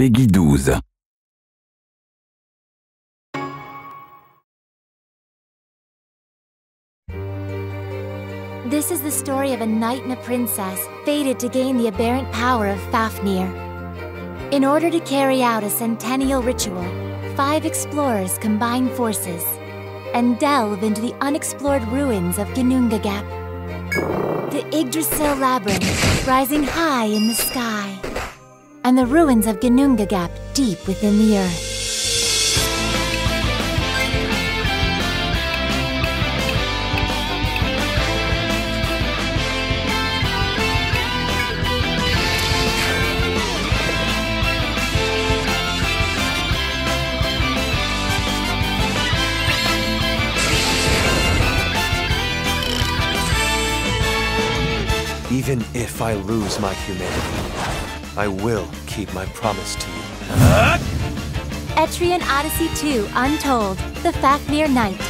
PEGI 12. This is the story of a knight and a princess fated to gain the aberrant power of Fafnir. In order to carry out a centennial ritual, five explorers combine forces and delve into the unexplored ruins of Ginnungagap. The Yggdrasil Labyrinth rising high in the sky, and the ruins of Ginnungagap deep within the earth. Even if I lose my humanity, I will keep my promise to you. Etrian Odyssey 2 Untold, The Fafnir Knight.